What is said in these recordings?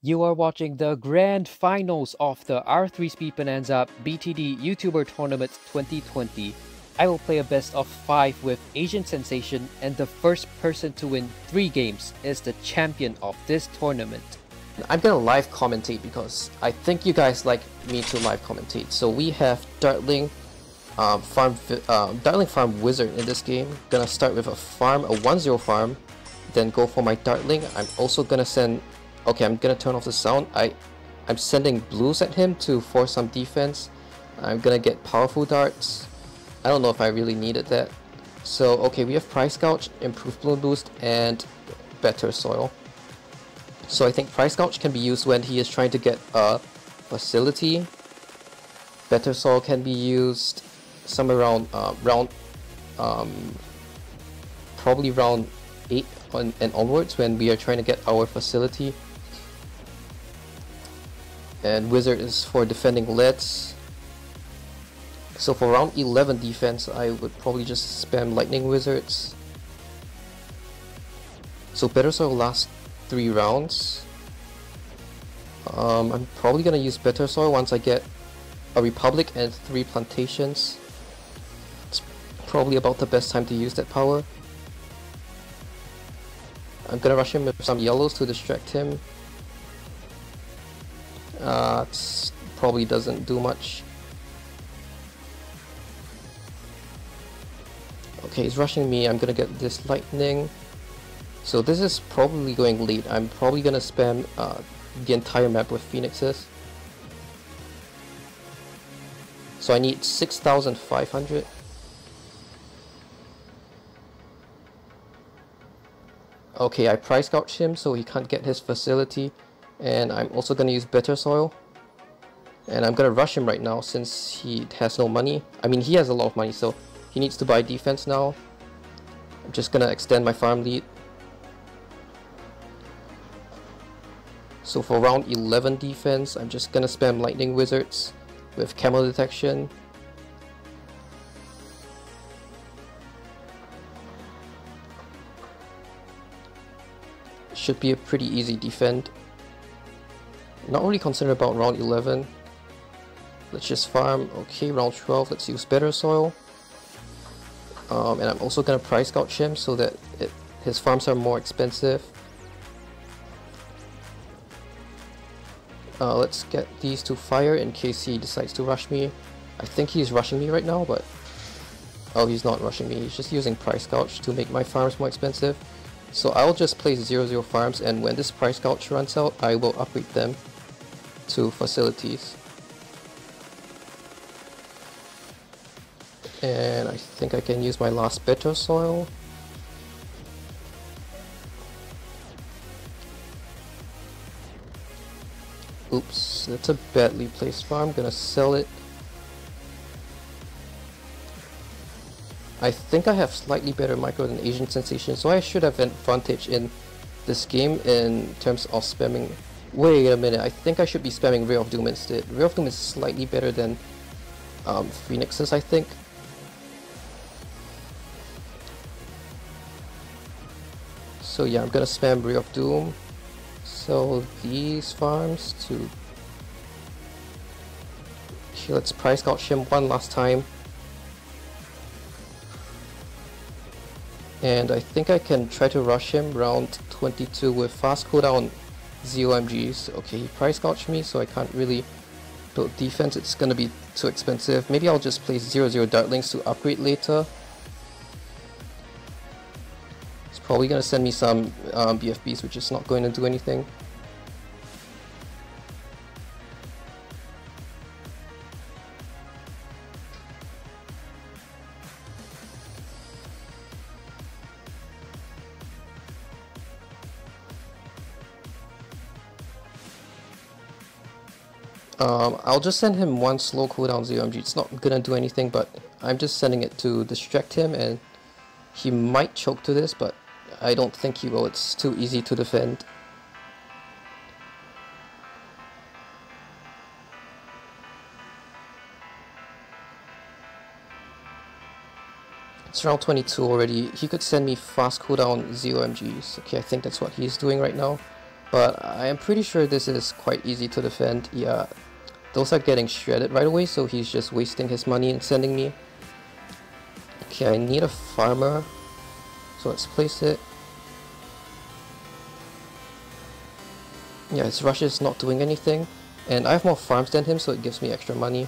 You are watching the grand finals of the R3 Speed Bananza BTD YouTuber Tournament 2020. I will play a best of 5 with Asian Sensation and the first person to win 3 games is the champion of this tournament. I'm gonna live commentate because I think you guys like me to live commentate. So we have Dartling um, Farm uh, Dartling Farm Wizard in this game. Gonna start with a farm, a 1-0 farm, then go for my Dartling. I'm also gonna send Okay, I'm gonna turn off the sound. I, I'm sending blues at him to force some defense. I'm gonna get powerful darts. I don't know if I really needed that. So, okay, we have Price Gouge, Improved Bloon Boost, and Better Soil. So I think Price Gouge can be used when he is trying to get a facility. Better Soil can be used somewhere around uh, round, um, probably round 8 on, and onwards when we are trying to get our facility and wizard is for defending leads so for round 11 defense I would probably just spam lightning wizards. So better soil last three rounds. Um, I'm probably gonna use better soil once I get a republic and three plantations. It's probably about the best time to use that power. I'm gonna rush him with some yellows to distract him uh, probably doesn't do much. Okay, he's rushing me. I'm gonna get this lightning. So this is probably going late. I'm probably gonna spam uh, the entire map with phoenixes. So I need 6,500. Okay, I price gouged him so he can't get his facility and I'm also gonna use better soil. And I'm gonna rush him right now since he has no money. I mean he has a lot of money so he needs to buy defense now. I'm just gonna extend my farm lead. So for round 11 defense I'm just gonna spam lightning wizards with camo detection. Should be a pretty easy defend not really concerned about round 11. Let's just farm. Okay, round 12, let's use better soil. Um, and I'm also gonna price gouge him so that it, his farms are more expensive. Uh, let's get these to fire in case he decides to rush me. I think he's rushing me right now, but... Oh, he's not rushing me. He's just using price gouge to make my farms more expensive. So I'll just place 0-0 farms and when this price gouge runs out, I will upgrade them to facilities. And I think I can use my last better soil. Oops, that's a badly placed farm. I'm gonna sell it. I think I have slightly better micro than Asian Sensation, so I should have an advantage in this game in terms of spamming Wait a minute, I think I should be spamming Ray of Doom instead. Ray of Doom is slightly better than um, Phoenix's, I think. So yeah, I'm gonna spam Ray of Doom. Sell these farms to... Okay, let's price gouge him one last time. And I think I can try to rush him round 22 with fast cooldown ZOMGs. Okay, he price gouged me, so I can't really build defense. It's gonna be too expensive. Maybe I'll just place 0 0 Dartlings to upgrade later. It's probably gonna send me some um, BFBs, which is not going to do anything. I'll just send him one slow cooldown ZOMG. It's not gonna do anything, but I'm just sending it to distract him, and he might choke to this, but I don't think he will. It's too easy to defend. It's round 22 already. He could send me fast cooldown ZOMGs. Okay, I think that's what he's doing right now. But I am pretty sure this is quite easy to defend. Yeah, those are getting shredded right away, so he's just wasting his money and sending me. Okay, I need a farmer. So let's place it. Yeah, his rush is not doing anything. And I have more farms than him, so it gives me extra money.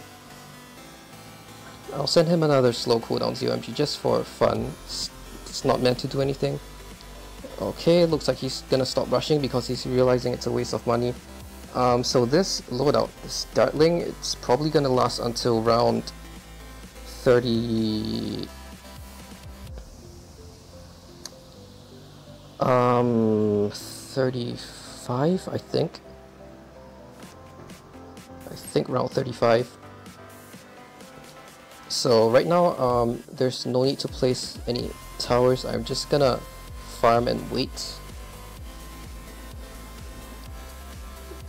I'll send him another slow cooldown ZOMG just for fun. It's, it's not meant to do anything. Okay, looks like he's gonna stop rushing because he's realizing it's a waste of money. Um, so this loadout, this Dartling, it's probably gonna last until round 30... Um, 35, I think. I think round 35. So right now, um, there's no need to place any towers. I'm just gonna farm and wait.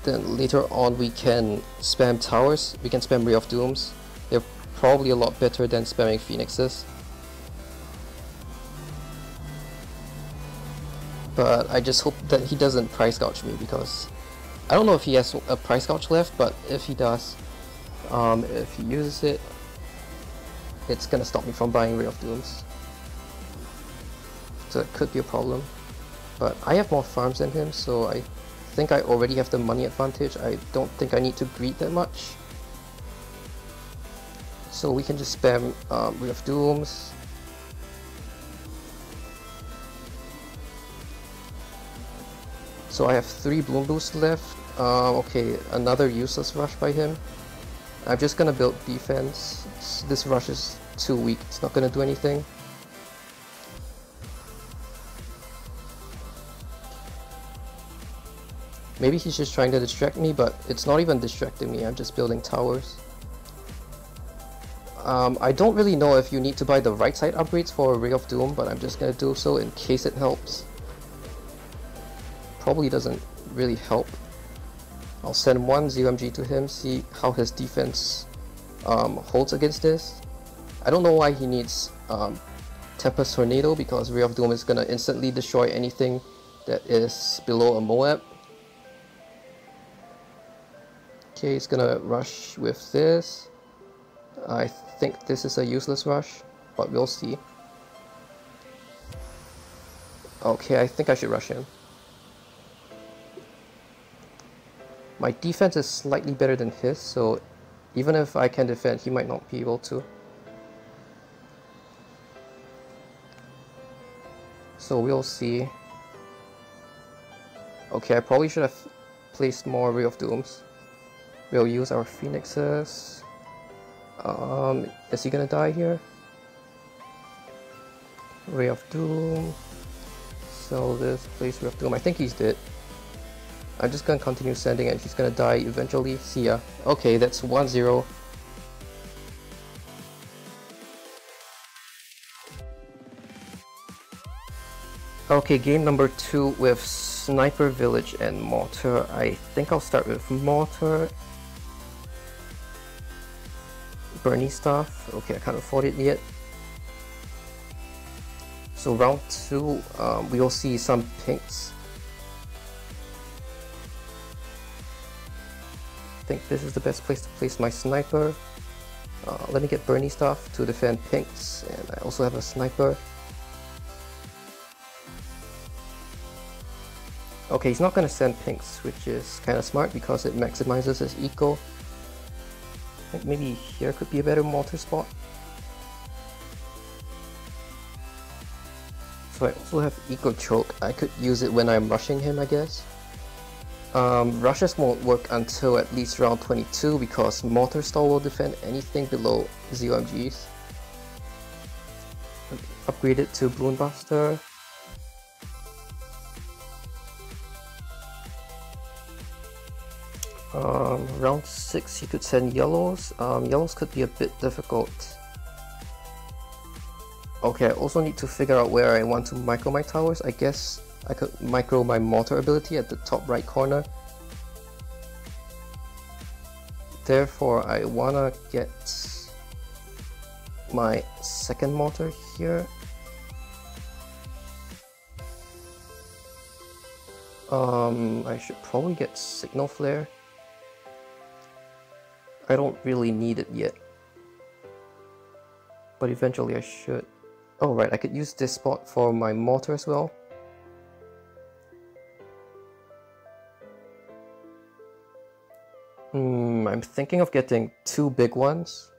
Then later on we can spam towers, we can spam Ray of Dooms. They're probably a lot better than spamming Phoenixes. But I just hope that he doesn't price gouge me because I don't know if he has a price gouge left, but if he does, um, if he uses it, it's gonna stop me from buying Ray of Dooms. So it could be a problem. But I have more farms than him, so I think I already have the money advantage. I don't think I need to greed that much. So we can just spam um, Ray of Dooms. So I have three Bloon Boosts left. Uh, okay, another useless rush by him. I'm just gonna build defense. This rush is too weak, it's not gonna do anything. Maybe he's just trying to distract me, but it's not even distracting me, I'm just building towers. Um, I don't really know if you need to buy the right side upgrades for Ray of Doom, but I'm just gonna do so in case it helps. Probably doesn't really help. I'll send one ZOMG to him, see how his defense um, holds against this. I don't know why he needs um, Tempest Tornado because Ray of Doom is gonna instantly destroy anything that is below a Moab. Okay, he's gonna rush with this. I think this is a useless rush, but we'll see. Okay, I think I should rush him. My defense is slightly better than his, so even if I can defend, he might not be able to. So we'll see. Okay, I probably should have placed more Ray of Dooms. We'll use our Phoenixes. Um, is he gonna die here? Ray of Doom. So this place Ray of Doom. I think he's dead. I'm just gonna continue sending and he's gonna die eventually. See ya. Okay, that's 1-0. Okay, game number two with Sniper Village and Mortar. I think I'll start with Mortar. Burny stuff. Okay, I can't afford it yet. So round two, um, we will see some pinks I think this is the best place to place my sniper. Uh, let me get Burny stuff to defend pinks, and I also have a sniper. Okay, he's not going to send pinks, which is kind of smart because it maximizes his eco. Think maybe here could be a better mortar spot. So I also have eco choke. I could use it when I'm rushing him, I guess. Um, rushes won't work until at least round 22 because Mortar Stall will defend anything below ZOMGs. Upgrade it to Bloon Buster. Um, round 6 he could send yellows. Um, yellows could be a bit difficult. Okay, I also need to figure out where I want to micro my towers. I guess I could micro my mortar ability at the top right corner. Therefore, I wanna get my second mortar here. Um, I should probably get Signal Flare. I don't really need it yet. But eventually I should. Oh right, I could use this spot for my mortar as well. Hmm, I'm thinking of getting two big ones.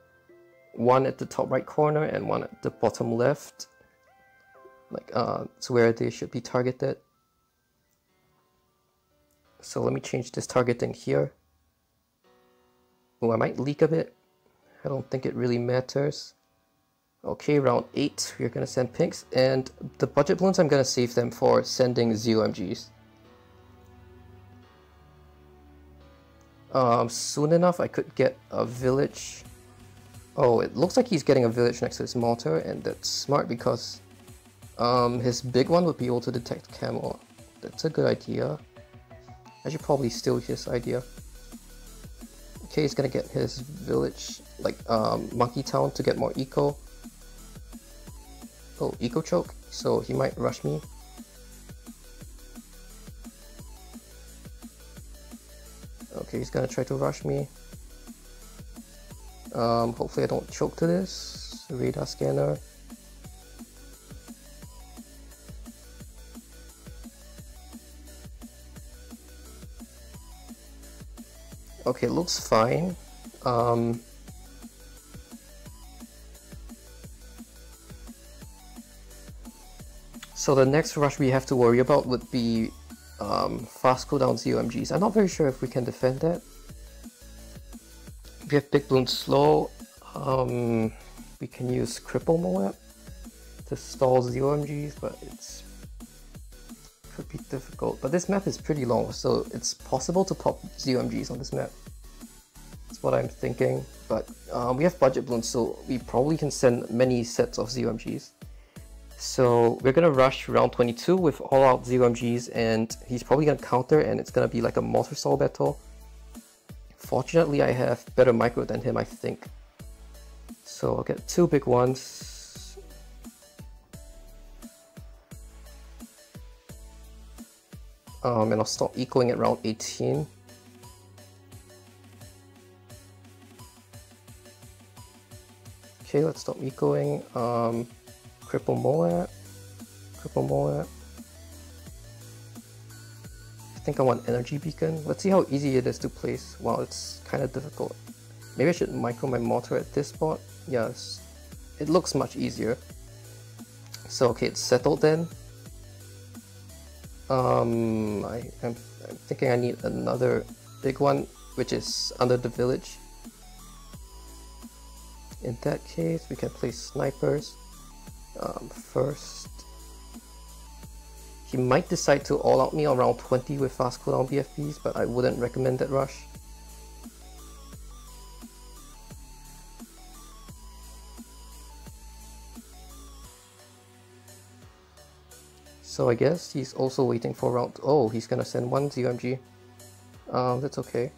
One at the top right corner and one at the bottom left. Like, uh, it's where they should be targeted. So let me change this targeting here. I might leak a bit. I don't think it really matters. Okay, round 8, we're gonna send pinks, and the budget balloons, I'm gonna save them for sending ZOMGs. Um, soon enough, I could get a village. Oh, it looks like he's getting a village next to his mortar, and that's smart because um, his big one would be able to detect camo. That's a good idea. I should probably steal his idea. Okay, he's gonna get his village, like um, Monkey Town, to get more eco. Oh, eco choke, so he might rush me. Okay, he's gonna try to rush me. Um, hopefully I don't choke to this. Radar scanner. Okay, looks fine. Um, so the next rush we have to worry about would be um, fast cooldown ZOMGs. I'm not very sure if we can defend that. We have Big Bloon Slow. Um, we can use Cripple Moab to stall ZOMGs, but it's difficult. But this map is pretty long, so it's possible to pop ZOMGs on this map. That's what I'm thinking. But um, we have budget balloons, so we probably can send many sets of ZOMGs. So we're gonna rush round 22 with all out ZOMGs and he's probably gonna counter and it's gonna be like a mortar stall battle. Fortunately I have better micro than him I think. So I'll get two big ones. Um, and I'll stop ecoing at round 18. Okay, let's stop ecoing. Um, Cripple Moab. Cripple Moab. I think I want Energy Beacon. Let's see how easy it is to place. Wow, it's kind of difficult. Maybe I should micro my mortar at this spot. Yes, it looks much easier. So okay, it's settled then. Um, I, I'm, I'm thinking I need another big one, which is under the village. In that case, we can place snipers um, first. He might decide to all out me on round 20 with fast cooldown BFBs, but I wouldn't recommend that rush. So I guess he's also waiting for round... Oh, he's gonna send one ZOMG. Um, that's okay.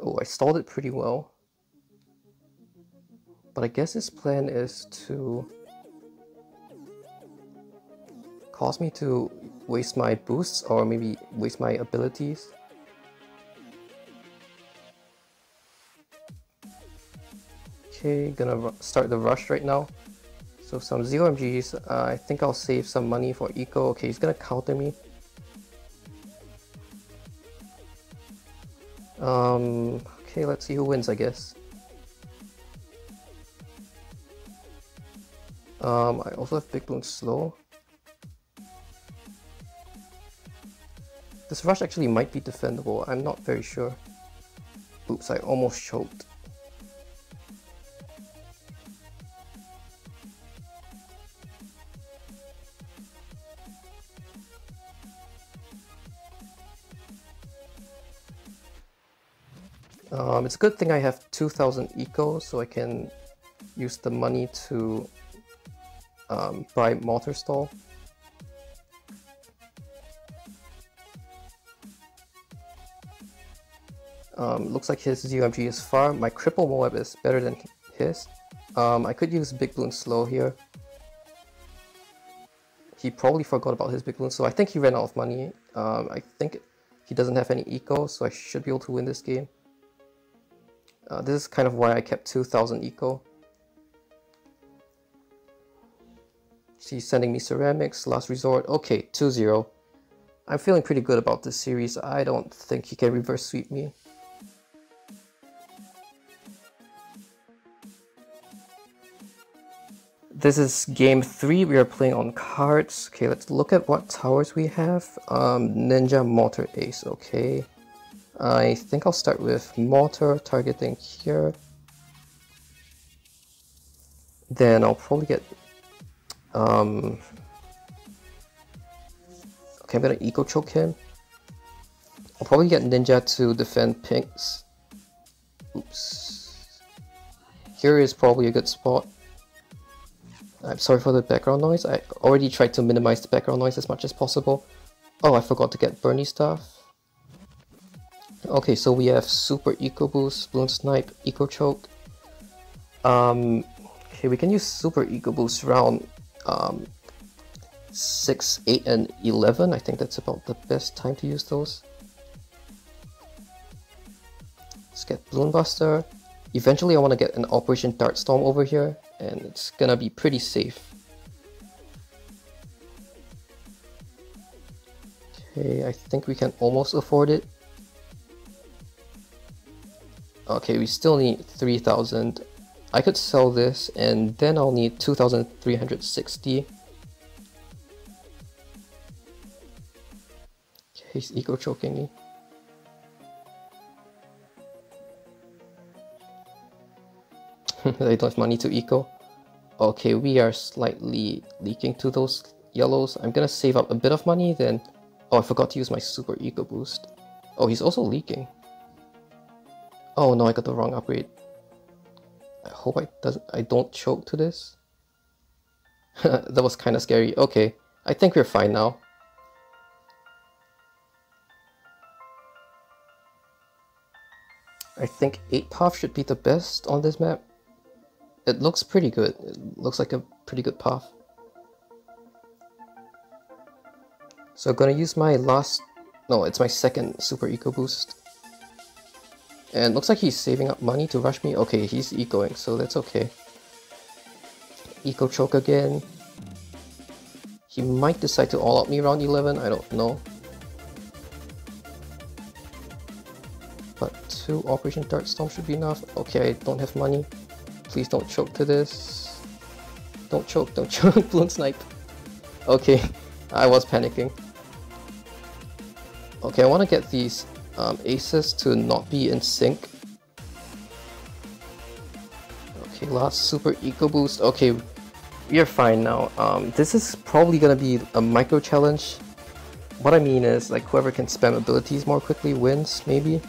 Oh, I stalled it pretty well. But I guess his plan is to cause me to waste my boosts or maybe waste my abilities. Okay, gonna start the rush right now. So some ZOMGs, uh, I think I'll save some money for eco. Okay, he's gonna counter me. Um, okay, let's see who wins, I guess. Um, I also have Big Bloon Slow. This rush actually might be defendable, I'm not very sure. Oops, I almost choked. Um, it's a good thing I have 2000 eco so I can use the money to um, buy mortar stall. Um, looks like his UMG is far. My cripple Moab is better than his. Um, I could use Big Bloon Slow here. He probably forgot about his Big Bloon, so I think he ran out of money. Um, I think he doesn't have any eco, so I should be able to win this game. Uh, this is kind of why I kept 2000 eco. She's sending me ceramics, last resort. Okay, 2-0. I'm feeling pretty good about this series. I don't think he can reverse sweep me. This is game 3, we are playing on cards. Okay, let's look at what towers we have. Um, Ninja, Mortar, Ace, okay. I think I'll start with Mortar, targeting here. Then I'll probably get... Um, okay, I'm gonna Eco Choke him. I'll probably get Ninja to defend pinks. Oops. Here is probably a good spot. I'm sorry for the background noise. I already tried to minimize the background noise as much as possible. Oh, I forgot to get Burny stuff. Okay, so we have Super Eco Boost, Bloon Snipe, Eco Choke. Um, okay, we can use Super Eco Boost round um, 6, 8, and 11. I think that's about the best time to use those. Let's get Bloon Buster. Eventually I want to get an Operation Dart Storm over here and it's gonna be pretty safe. Okay, I think we can almost afford it. Okay, we still need 3,000. I could sell this and then I'll need 2,360. Okay, he's eco choking me. I don't have money to eco. Okay, we are slightly leaking to those yellows. I'm gonna save up a bit of money then... Oh, I forgot to use my super eco boost. Oh, he's also leaking. Oh no, I got the wrong upgrade. I hope I doesn't I don't choke to this. that was kinda scary. Okay, I think we're fine now. I think 8 path should be the best on this map. It looks pretty good. It looks like a pretty good path. So I'm gonna use my last... No, it's my second Super Eco Boost. And looks like he's saving up money to rush me. Okay, he's ecoing, so that's okay. Eco Choke again. He might decide to all out me round 11, I don't know. But two Operation Dart Storm should be enough. Okay, I don't have money. Please don't choke to this. Don't choke, don't choke, Bloon Snipe. Okay, I was panicking. Okay, I want to get these um, aces to not be in sync. Okay, last super eco boost. Okay, we are fine now. Um, this is probably gonna be a micro challenge. What I mean is, like, whoever can spam abilities more quickly wins, maybe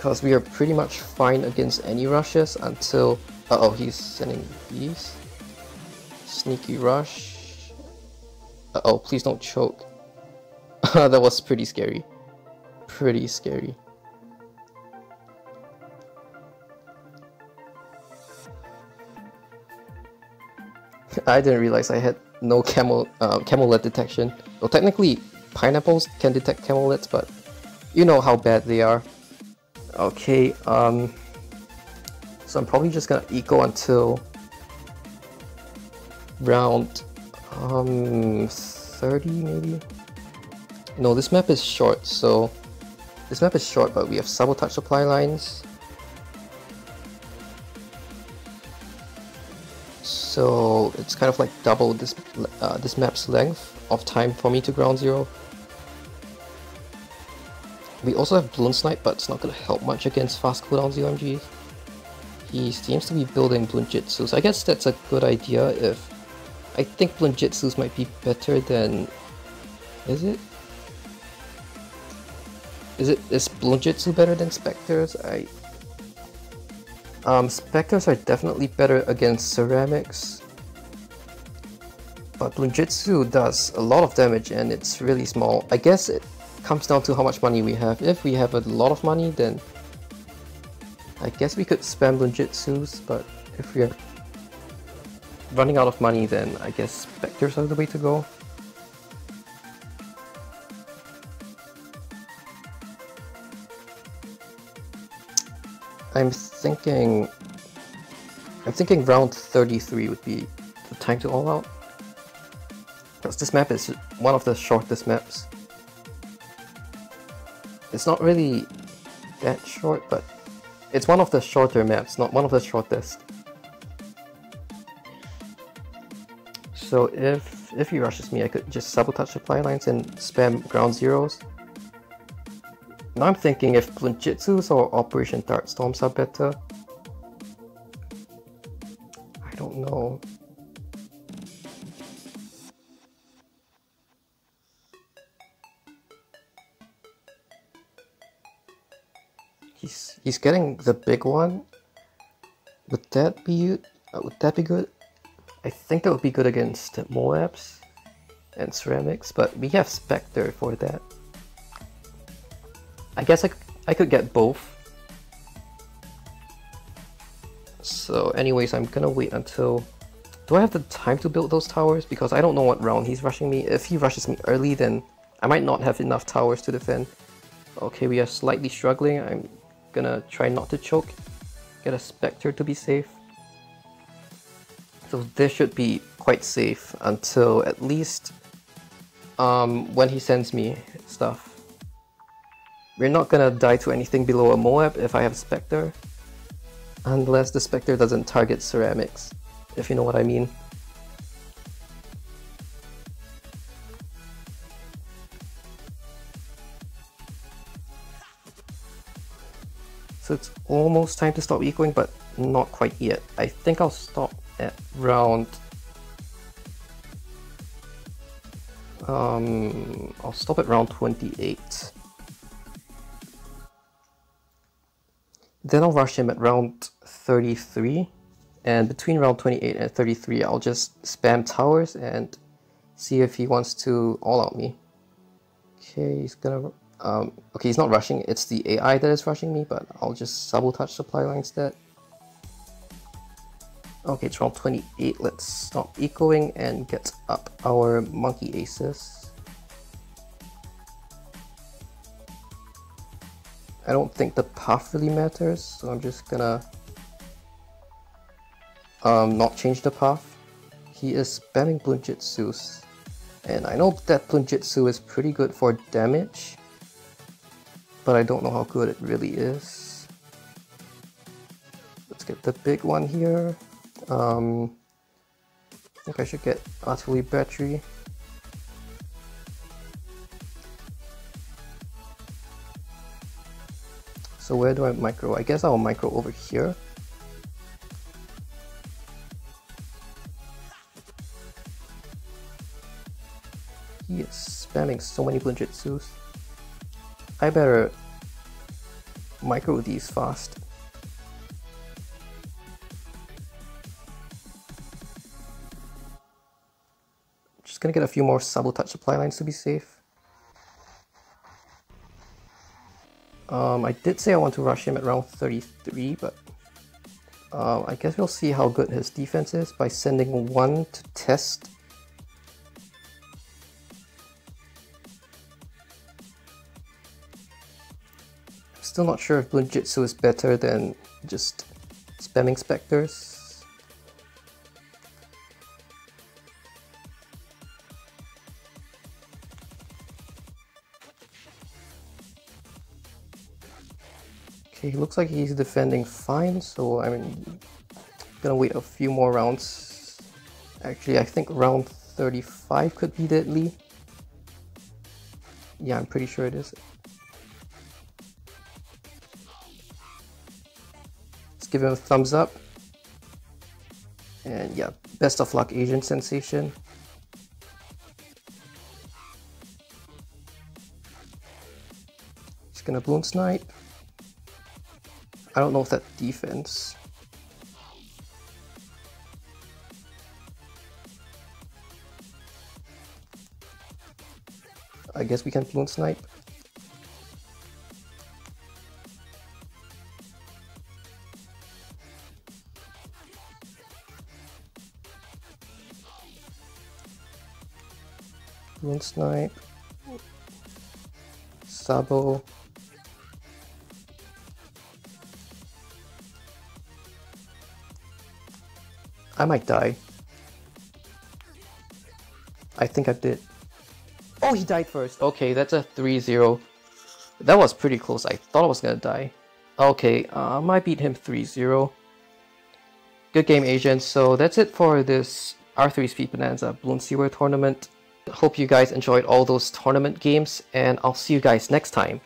because we are pretty much fine against any rushes until... Uh oh he's sending these. Sneaky rush. Uh oh please don't choke. that was pretty scary. Pretty scary. I didn't realize I had no camo uh, detection. Well, technically, pineapples can detect camelids, but you know how bad they are. Okay, um, so I'm probably just gonna eco until round um 30 maybe. No, this map is short, so this map is short, but we have sabotage supply lines. So it's kind of like double this uh, this map's length of time for me to ground zero. We also have Bloon Snipe, but it's not going to help much against fast cooldown ZOMGs. He seems to be building Bloon Jitsu, so I guess that's a good idea if... I think Bloon Jitsus might be better than... Is it? Is it is Bloon Jitsu better than Spectres? I... Um, Spectres are definitely better against Ceramics. But Bloon Jitsu does a lot of damage and it's really small. I guess it comes down to how much money we have. If we have a lot of money, then I guess we could spam Bloonjitsus, but if we're running out of money, then I guess Spectres are the way to go. I'm thinking... I'm thinking round 33 would be the time to all out. Because this map is one of the shortest maps. It's not really that short, but it's one of the shorter maps, not one of the shortest. So if if he rushes me, I could just sabotage supply lines and spam ground zeros. Now I'm thinking if Bloonjitsus or Operation Dart Storms are better. I don't know. He's he's getting the big one. Would that be uh, would that be good? I think that would be good against Moabs and Ceramics, but we have Spectre for that. I guess I, I could get both. So anyways, I'm gonna wait until... Do I have the time to build those towers? Because I don't know what round he's rushing me. If he rushes me early, then I might not have enough towers to defend. Okay, we are slightly struggling. I'm gonna try not to choke. Get a Spectre to be safe. So this should be quite safe until at least um, when he sends me stuff. We're not gonna die to anything below a Moab if I have Spectre. Unless the Spectre doesn't target ceramics, if you know what I mean. So it's almost time to stop ecoing, but not quite yet. I think I'll stop at round... Um, I'll stop at round 28. Then I'll rush him at round 33. And between round 28 and 33, I'll just spam towers and see if he wants to all out me. Okay, he's gonna um, okay, he's not rushing, it's the AI that is rushing me, but I'll just sabotage supply line instead. Okay, it's round 28, let's stop ecoing and get up our monkey aces. I don't think the path really matters, so I'm just gonna um, not change the path. He is spamming Bloonjitsus, and I know that Bloonjitsu is pretty good for damage, but I don't know how good it really is. Let's get the big one here. Um, I think I should get artillery battery. So where do I micro? I guess I'll micro over here. He is spamming so many Bloonjitsus. I better micro these fast. Just gonna get a few more sabotage supply lines to be safe. Um, I did say I want to rush him at round 33, but uh, I guess we'll see how good his defense is by sending one to test I'm Still not sure if Bloonjitsu is better than just spamming specters. Okay, looks like he's defending fine, so I'm gonna wait a few more rounds. Actually, I think round 35 could be deadly. Yeah, I'm pretty sure it is. Let's give him a thumbs up. And yeah, best of luck Asian Sensation. Just gonna Bloon Snipe. I don't know if that defense. I guess we can Bloon snipe. Bloon snipe. Sabo. I might die. I think I did. Oh, he died first. Okay, that's a 3-0. That was pretty close. I thought I was gonna die. Okay, uh, I might beat him 3-0. Good game, Asian. So that's it for this R3 Speed Bananza BloonsTuber tournament. Hope you guys enjoyed all those tournament games, and I'll see you guys next time.